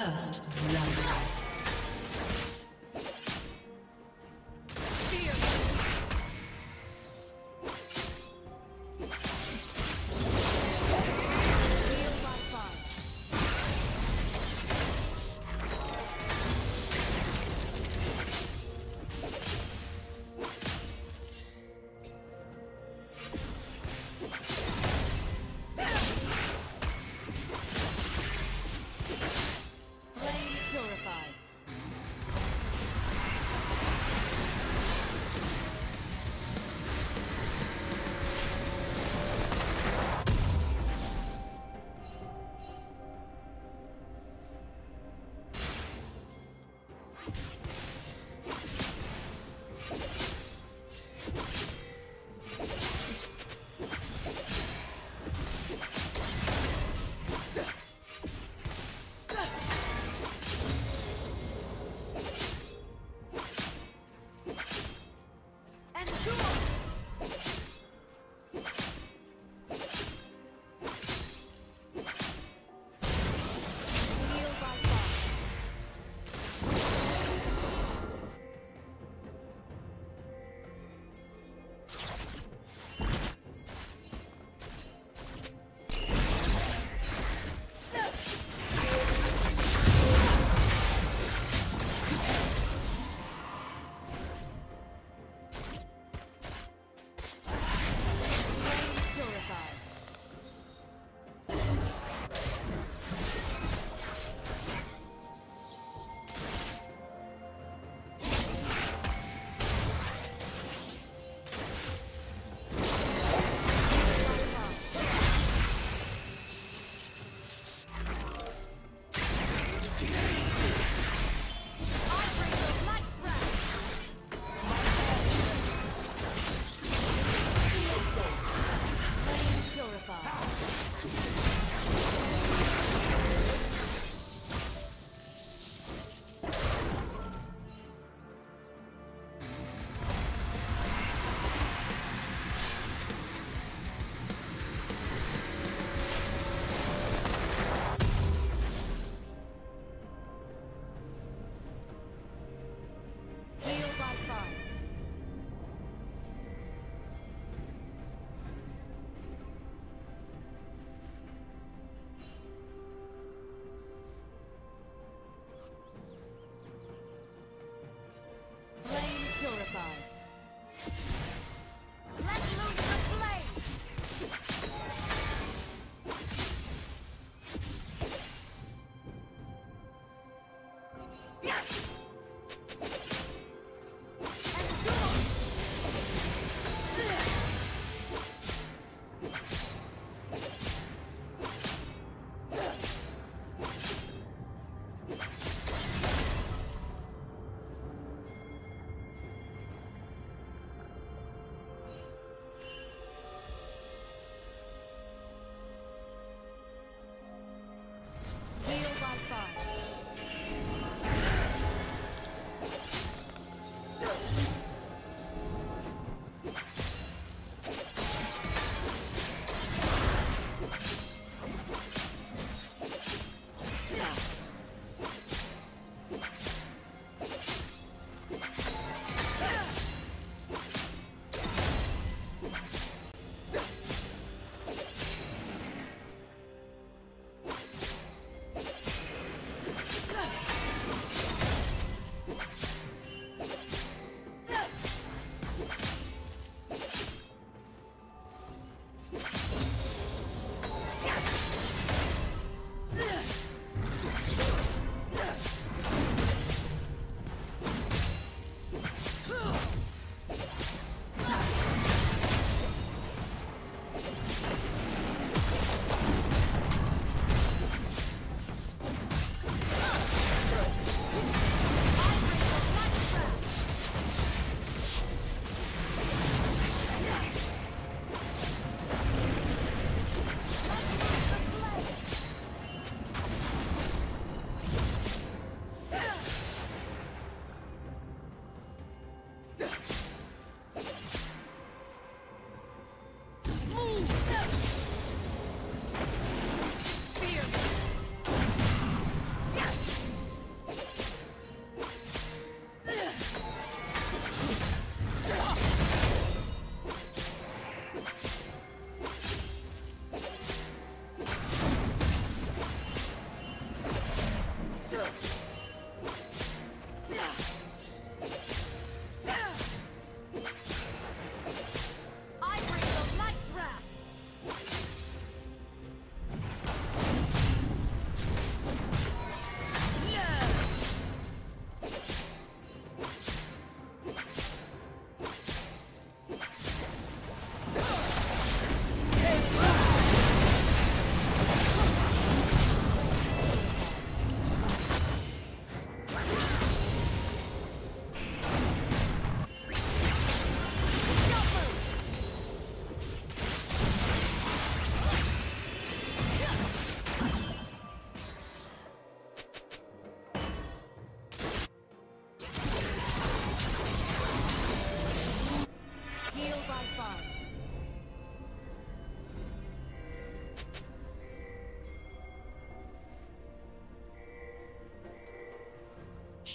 First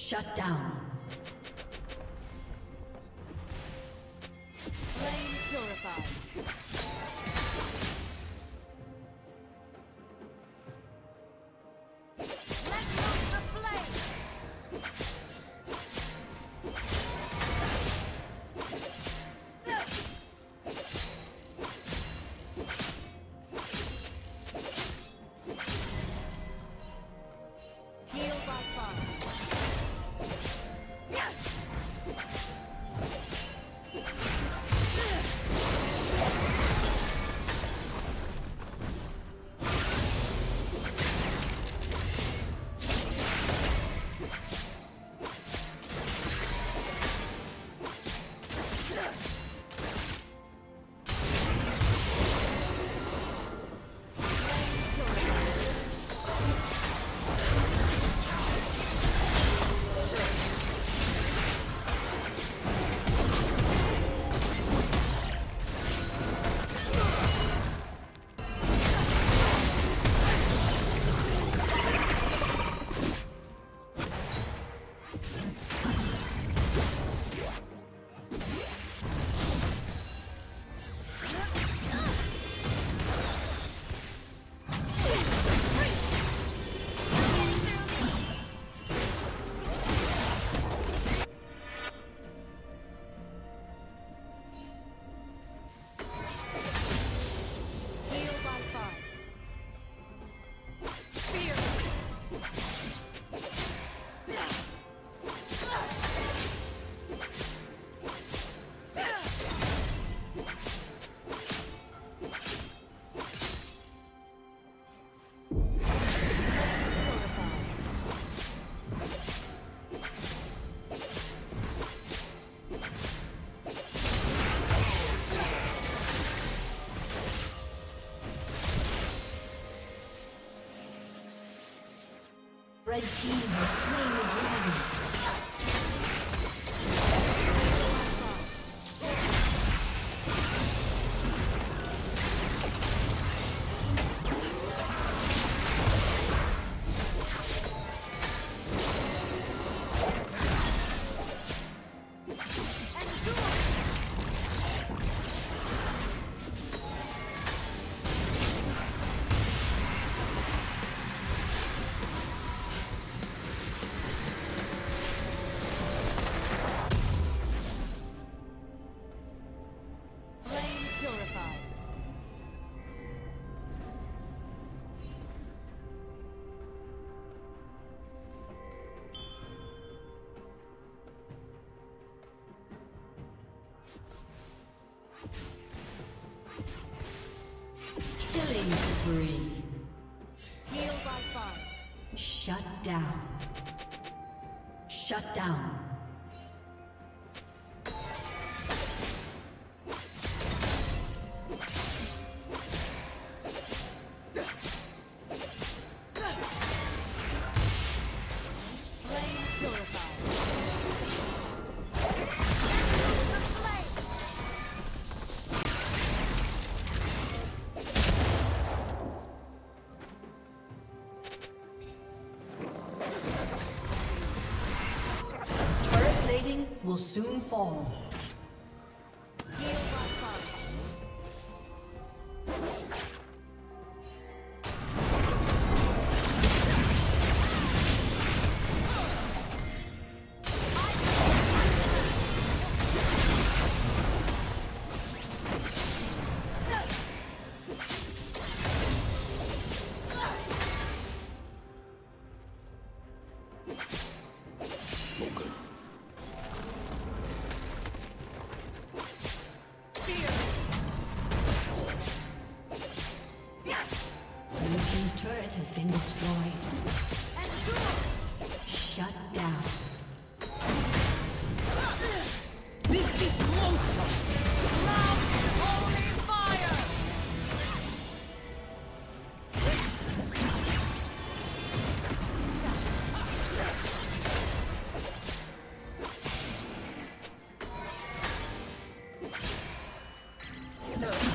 Shut down. Red team. spree. will soon fall. No.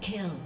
kill.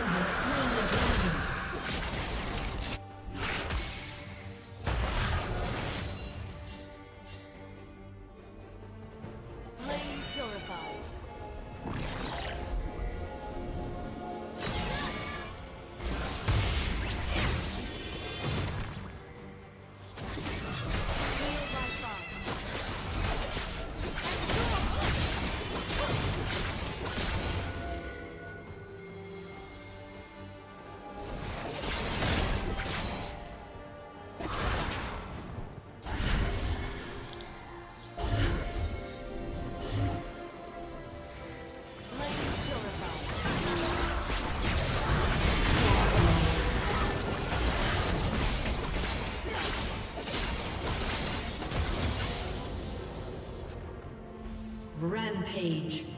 Team has Rampage.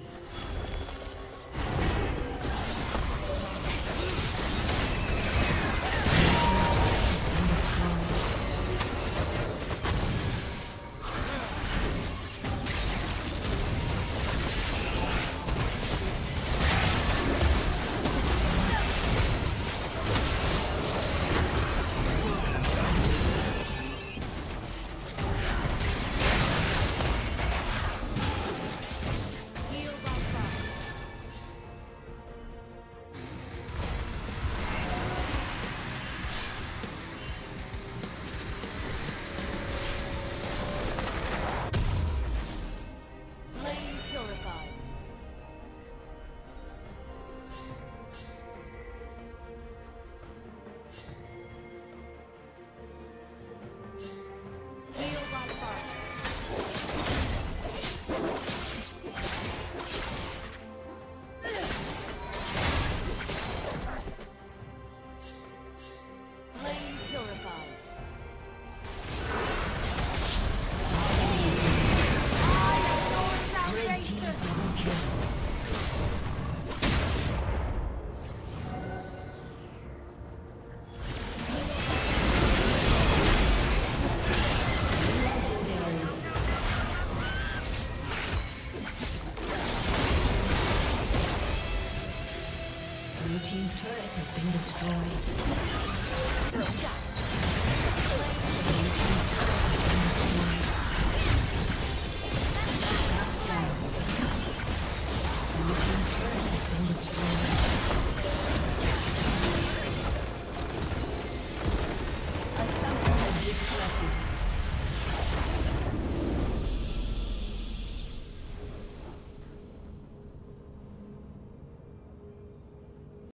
Destroyed.